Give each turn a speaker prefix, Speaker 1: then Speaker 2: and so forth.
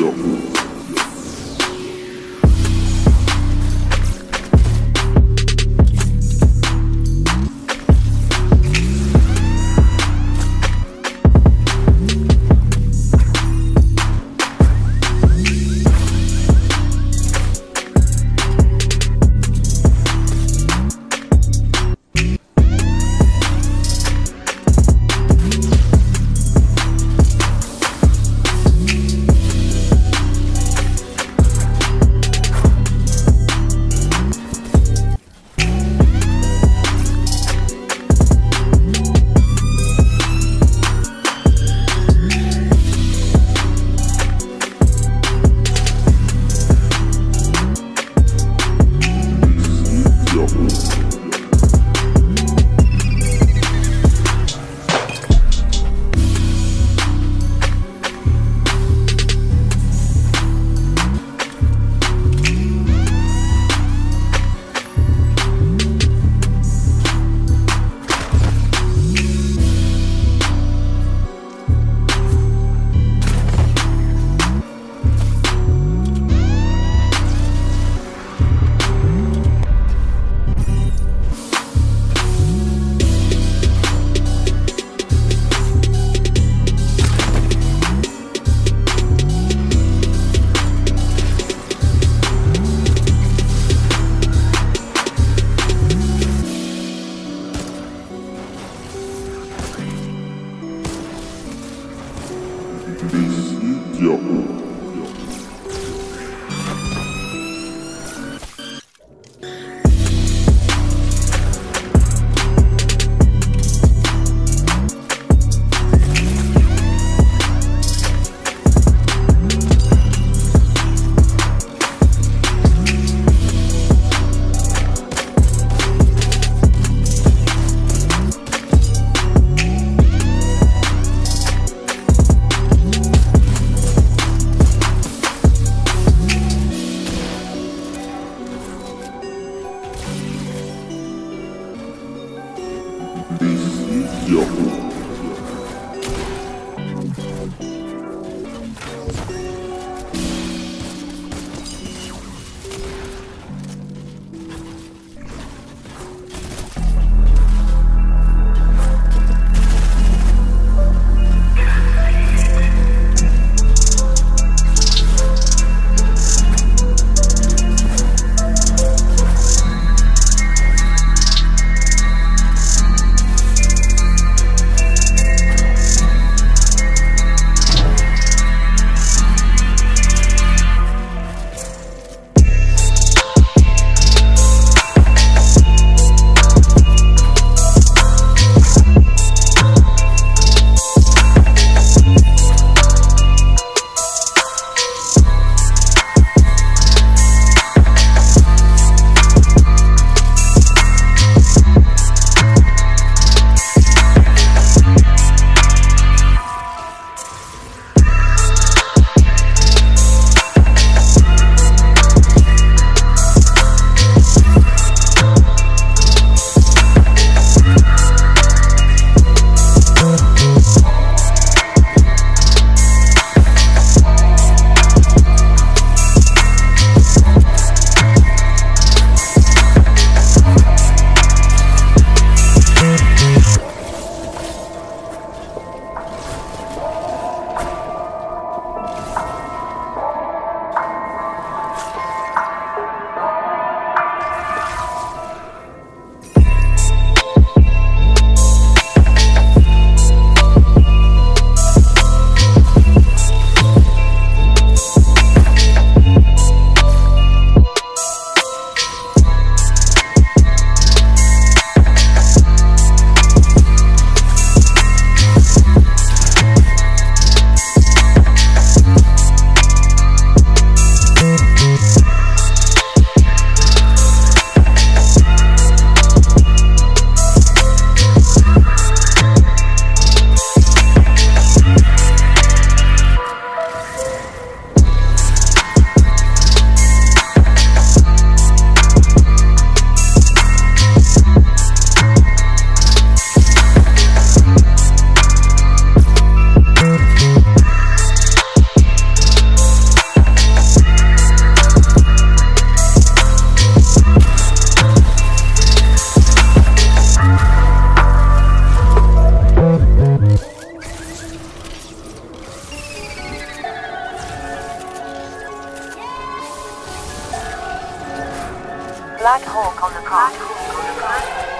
Speaker 1: 有 Black Hawk on the craft.